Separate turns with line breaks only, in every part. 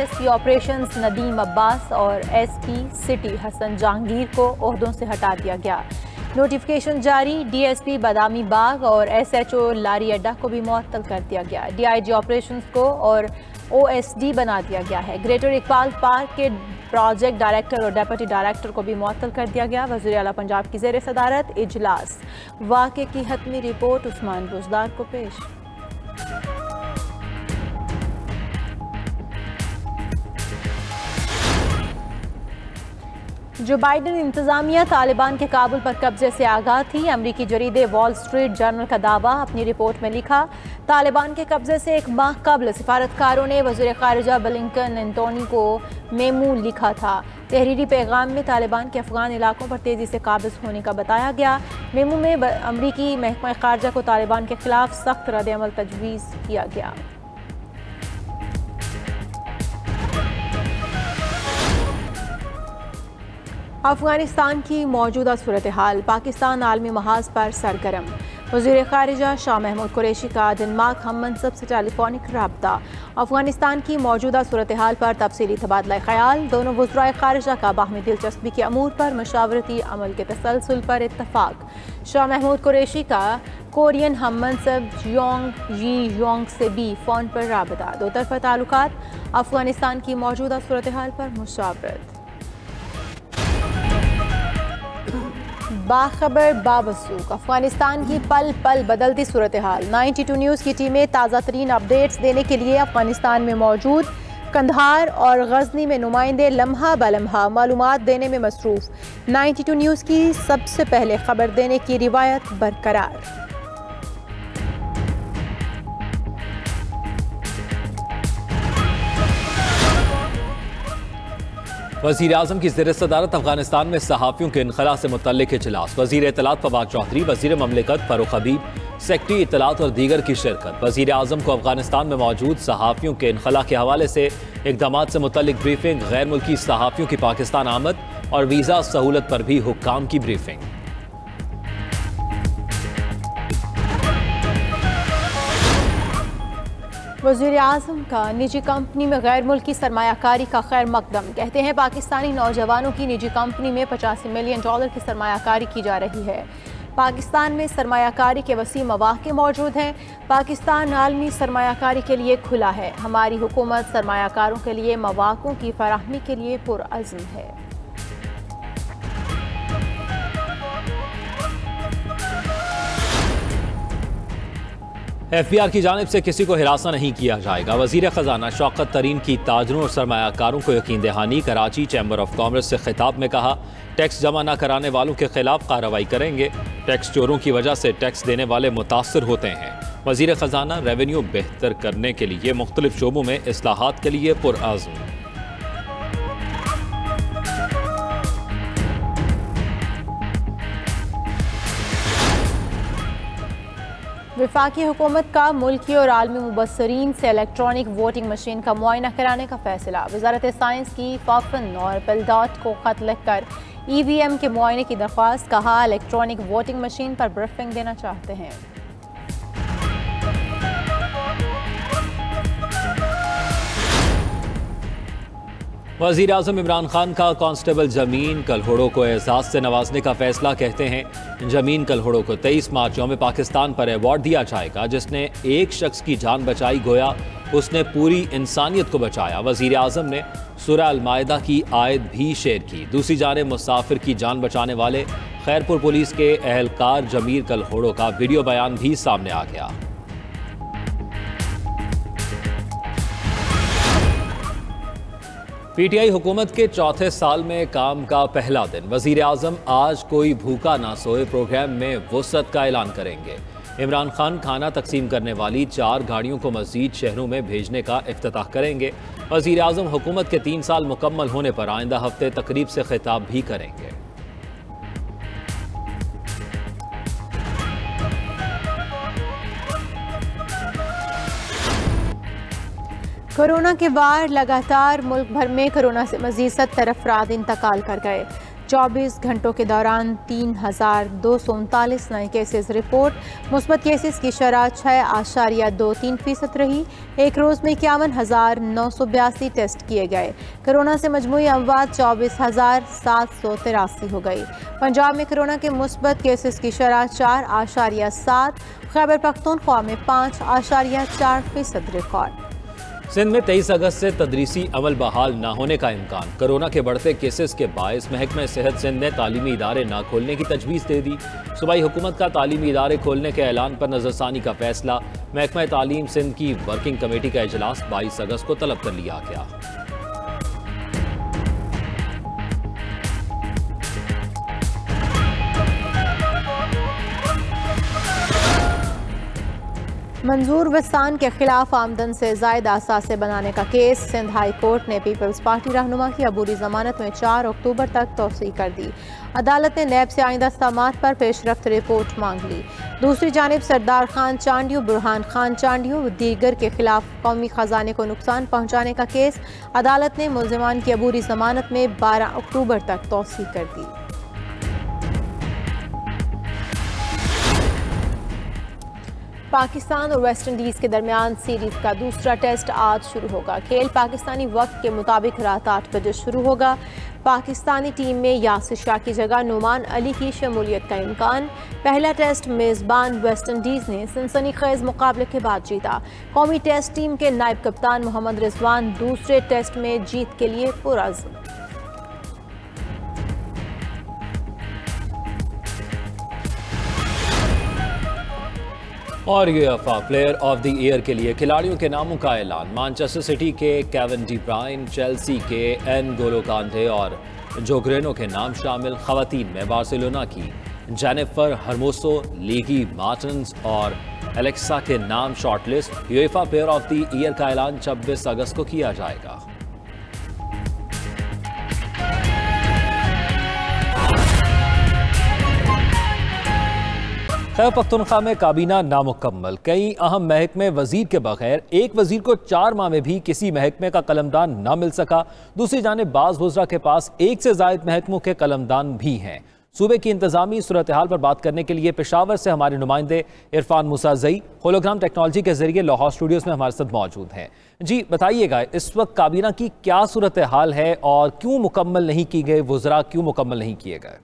SSP operations Nadeem Abbas और SP city Hasan Jahangir को ओहदों से हटा दिया गया। नोटिफिकेशन जारी, डीएसपी बादामी बाग और एसएचओ लारी अड्डा को भी मुअत्तल कर दिया गया। डीआईजी ऑपरेशंस को और ओएसडी बना दिया गया है। ग्रेटर इकबाल पार्क के प्रोजेक्ट डायरेक्टर और डेप्यूटी डायरेक्टर को भी मुअत्तल कर दिया गया। वजी अला पंजाब की जेर सदारत इजलास। वाक़े की हतमी रिपोर्ट उस्मान बुजदार को पेश। जो बाइडन इंतजामिया तालिबान के काबुल पर कब्जे से आगाह थी, अमरीकी जरीदे वॉल स्ट्रीट जर्नल का दावा अपनी रिपोर्ट में लिखा, तालिबान के कब्जे से एक माह कबल सिफारतकारों ने वज़ीर खारजा बलिंकन एंटोनी को मेमू लिखा था। तहरीरी पैगाम में तालिबान के अफगान इलाकों पर तेज़ी से काबिज होने का बताया गया। मेमू में अमरीकी महकमा खारजा को तालिबान के खिलाफ सख्त रद्दमल तजवीज़ किया गया। अफ़गानिस्तान की मौजूदा सूरत हाल पाकिस्तान आलमी महाज पर सरगर्म। वज़ीर खारजा शाह महमूद कुरैशी का डेनमार्क हम मनसब से टेलीफोनिक रबता। अफ़गानिस्तान की मौजूदा सूरत हाल पर तफसली तबादला ख्याल, दोनों वज्रा खारजा का बाहमी दिलचस्पी के अमूर पर मशावरती अमल के तसलसल पर इतफाक शाह महमूद कुरैशी का कोरियन हम मनसब योंग यी योंग से भी फ़ोन पर रबता। दो तरफा ताल्लुक अफ़गानिस्तान की मौजूदा सूरत हाल पर मुशावरत। बाखबर बाबसूक अफ़गानिस्तान की पल पल बदलती सूरत हाल 92 न्यूज़ की टीमें ताज़ा तरीन अपडेट्स देने के लिए अफ़गानिस्तान में मौजूद कंधार और गजनी में नुमाइंदे लम्हा बलम्हा मालूम देने में मसरूफ़। 92 न्यूज़ की सबसे पहले खबर देने की रिवायत बरकरार।
वज़ीर अजम की जेर सदारत अफ़गानिस्तान में सहाफ़ियों के इनखला से मुतलक इजलास। वज़ीर इतलात फवाद चौधरी वजी ममलिकत फरुख हबीब सेक्रटरी इतलात और दीगर की शिरकत। वज़ीर अजम को अफ़गानिस्तान में मौजूद सहाफ़ियों के इनखला के हवाले से इकदाम से मुतलिक ब्रीफिंग, गैर मुल्की सहाफ़ियों की पाकिस्तान आमद और वीज़ा सहूलत पर भी हुकाम की ब्रीफिंग।
वज़ीर अजम का निजी कंपनी में गैर मुल्की सरमाकारी का खैर मकदम। कहते हैं, पाकिस्तानी नौजवानों की निजी कंपनी में पचासी मिलियन डॉलर की सरमाकारी की जा रही है। पाकिस्तान में सरमाकारी के वसी मौाक़े मौजूद हैं। पाकिस्तान आलमी सरमाकारी के लिए खुला है। हमारी हुकूमत सरमाकारों के लिए मौाक़ों की फराहमी के लिए पुरज़म है।
एफ़ बी आर की जानब से किसी को हिरासा नहीं किया जाएगा। वज़ीर खजाना शौकत तरीन की ताजरों और सरमाकारों को यकीन दहानी, कराची चैम्बर ऑफ़ कॉमर्स से खिताब में कहा, टैक्स जमा न कराने वालों के खिलाफ कार्रवाई करेंगे। टैक्स चोरों की वजह से टैक्स देने वाले मुतासर होते हैं। वज़ीर खजाना रेवेन्यू बेहतर करने के लिए मुख्तलिफ़ शोबों में असलाहत के लिए पुरज़म
विफाकी हुकूमत का मुल्की और आलमी मुबसरीन से इलेक्ट्रॉनिक वोटिंग मशीन का मुआयना कराने का फैसला। वजारत साइंस की फाफन और पलदात को खत लिखकर ई वी एम के मुआयने की दरख्वास्त, कहा इलेक्ट्रॉनिक वोटिंग मशीन पर ब्रीफिंग देना चाहते हैं।
वज़ीर अजम इमरान खान का कांस्टेबल ज़मीन कलहोड़ों को एजाज से नवाजने का फैसला कहते हैं। ज़मीन कलहोड़ों को तेईस मार्च यौम पाकिस्तान पर अवार्ड दिया जाएगा, जिसने एक शख्स की जान बचाई गोया, उसने पूरी इंसानियत को बचाया। वज़ीर अजम ने सुरह अलमायदा की आयत भी शेयर की। दूसरी जानब मुसाफिर की जान बचाने वाले खैरपुर पुलिस के अहलकार जमीर कलहोड़ों का वीडियो बयान भी सामने आ गया। पीटीआई हुकूमत के चौथे साल में काम का पहला दिन। वज़ीर आज़म आज कोई भूखा ना सोए प्रोग्राम में वसत का ऐलान करेंगे। इमरान खान खाना तकसीम करने वाली चार गाड़ियों को मजीद शहरों में भेजने का अफ्ताह करेंगे। वज़ीर अजम हुकूमत के तीन साल मुकम्मल होने पर आइंदा हफ़्ते तकरीब से खिताब भी करेंगे।
कोरोना के वार लगातार मुल्क भर में कोरोना से मजीद सत्तर अफराद इंतकाल कर गए। 24 घंटों के दौरान तीन हज़ार दो सौ उनतालीस नए केसेस रिपोर्ट। मुस्बत केसेस की शरह छः आशारिया दो तीन फ़ीसद रही। एक रोज़ में इक्यावन हज़ार नौ सौ बयासी टेस्ट किए गए। कोरोना से मजमू अमवात चौबीस हज़ार सात सौ तिरासी हो गई। पंजाब में कोरोना के मुस्बत केसेस की शरह चार आशारिया सात। खैबर पख्तूनख्वा में पाँच, आशारिया चार फ़ीसद रिकॉर्ड।
सिंध में तेईस अगस्त से तदरीसी अमल बहाल न होने का इम्कान। कोरोना के बढ़ते केसेस के बायस महकमा सेहत सिंध ने तालीमी इदारे ना खोलने की तजवीज़ दे दी। सूबाई हुकूमत का तालीमी इदारे खोलने के ऐलान पर नजरसानी का फैसला। महकमा तालीम सिंध की वर्किंग कमेटी का अजलास बाईस अगस्त को तलब कर लिया गया।
मंजूर वस्तान के खिलाफ आमदन से जायद असासे बनाने का केस, सिंध हाई कोर्ट ने पीपल्स पार्टी रहनुमा की अबूरी जमानत में चार अक्टूबर तक तोसी कर दी। अदालत ने नैब से आइंदा इकदाम पर पेशरफ रिपोर्ट मांग ली। दूसरी जानब सरदार खान चांडियो, बुरहान खान चांडियो, दीगर के खिलाफ कौमी खजाने को नुकसान पहुँचाने का केस, अदालत ने मुलजमान की अबूरी जमानत में बारह अक्टूबर तक तोसी कर दी। पाकिस्तान और वेस्ट इंडीज के दरमियान सीरीज़ का दूसरा टेस्ट आज शुरू होगा। खेल पाकिस्तानी वक्त के मुताबिक रात आठ बजे शुरू होगा। पाकिस्तानी टीम में यासिर शाह की जगह नुमान अली की शमूलियत का इम्कान। पहला टेस्ट मेज़बान वेस्ट इंडीज़ ने सनसनी खेज मुकाबले के बाद जीता। कौमी टेस्ट टीम के नायब कप्तान मोहम्मद रिजवान दूसरे टेस्ट में जीत के लिए पुरज़
और UEFA player of the year के लिए खिलाड़ियों के नामों का ऐलान। मानचेस्टर सिटी के केवन डी ब्राइन चेल्सी के एन गोलो कांधे और जोग्रेनो के नाम शामिल। खवतान में बार्सिलोना की जेनिफर हरमोसो लीगी मार्टन्स और एलेक्सा के नाम shortlist UEFA player of the year का ऐलान 26 अगस्त को किया जाएगा। खैर पख्तनख्वा में काबीना नामुकम्मल। कई अहम महकमे वज़ीर के बगैर एक वज़ीर को चार माह में भी किसी महकमे का कलमदान न मिल सका। दूसरी जानब बाज गुजरा के पास एक से जायद महकमों के कलमदान भी हैं। सूबे की इंतजामी सूरत हाल पर बात करने के लिए पेशावर से हमारे नुमाइंदे इरफान मुसाजई होलोग्राम टेक्नोलॉजी के ज़रिए लाहौर स्टूडियोज में हमारे साथ मौजूद हैं। जी, बताइएगा, इस वक्त काबीना की क्या सूरत हाल है और क्यों मुकम्मल नहीं की गए वजरा क्यों मुकम्मल नहीं किए गए?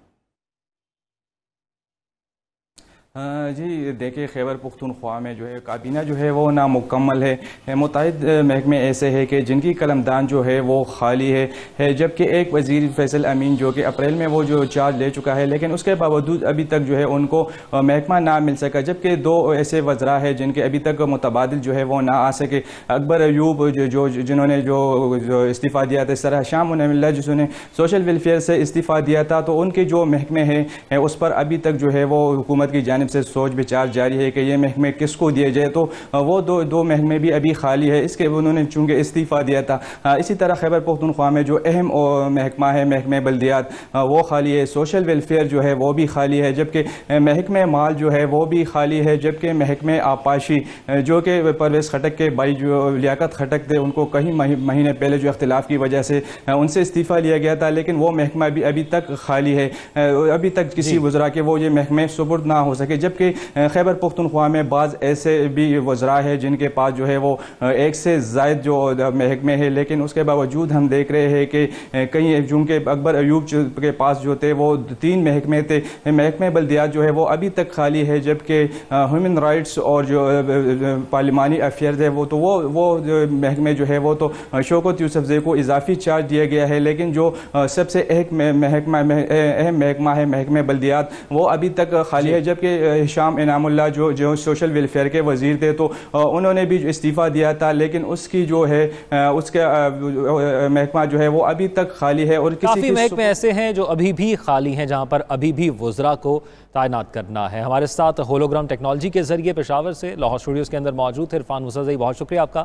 जी देखिए खैबर पुख्तनख्वा में जो है काबीना जो है वो नामुकम्मल है। मुतद महकमे ऐसे है कि जिनकी कलमदान जो है वो खाली है, है जबकि एक वज़ीर फैसल अमीन जो कि अप्रैल में वो जो चार्ज ले चुका है लेकिन उसके बावजूद अभी तक जो है उनको महकमा ना मिल सका। जबकि दो ऐसे वजरा है जिनके अभी तक मुतबादल जो है वो ना आ सके। अकबर अयूब जो, जो जिन्होंने जो, जो इस्तीफ़ा दिया था तरह शाम नमिल्ला जिन्होंने सोशल वेलफेयर से इस्तीफ़ा दिया था तो उनके जो महकमे हैं उस पर अभी तक जो है वो हुकूमत की जानब से सोच विचार जारी है कि ये महकमे किसको दिए जाए? तो वो दो दो महकमे भी अभी खाली है। इसके उन्होंने चूँकि इस्तीफ़ा दिया था। इसी तरह खैबर पख्तनख्वा में जो अहम महकमा है महकमे बल्दियात वो खाली है। सोशल वेलफेयर जो है वो भी खाली है। जबकि महकमे माल जो है वो भी खाली है। जबकि महकमे आपाशी जो कि परवेज़ खटक के भाई जो लियाकत खटक थे उनको कई महीने पहले जो अख्तिलाफ़ की वजह से उनसे इस्तीफ़ा लिया गया था। लेकिन वो महकमा भी अभी तक खाली है। अभी तक किसी गुजरा के वो ये महकमे सुबुर्द ना हो सके जबकि खैबर पुख्तनख्वा में बाज़ ऐसे भी वजरा है जिनके पास जो है वो एक से जायद जो महकमे है। लेकिन उसके बावजूद हम देख रहे हैं कि कई चूँकि अकबर अयूब के पास जो थे वो तीन महकमे थे। महकमे बल्दियात जो है वो अभी तक खाली है, जबकि ह्यूमन राइट्स और जो पार्लिमानी अफेयर है वो तो वो वो महकमे जो है वो तो शौकत यूसफजे को इजाफी चार्ज दिया गया है। लेकिन जो सबसे एक महकमा अहम महकमा है, महकमे बल्दियात, वो अभी तक खाली है, जबकि शाम इनामुल्ला जो जो सोशल वेलफेयर के वज़ीर थे तो उन्होंने भी इस्तीफ़ा दिया था लेकिन उसकी जो है उसके महकमा जो है वो अभी तक खाली है और
किसी महकमे ऐसे हैं जो अभी भी खाली हैं जहाँ पर अभी भी वज्रा को तैनात करना है। हमारे साथ होलोग्राम टेक्नोलॉजी के ज़रिए पेशावर से लाहौर स्टूडियोज़ के अंदर मौजूद है इरफान मुसाजई बहुत शुक्रिया आपका।